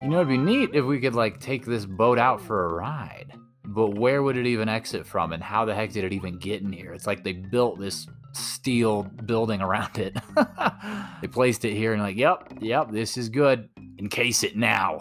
You know, it'd be neat if we could like take this boat out for a ride. But where would it even exit from and how the heck did it even get in here? It's like they built this steel building around it. they placed it here and like, yep, yep, this is good. Encase it now.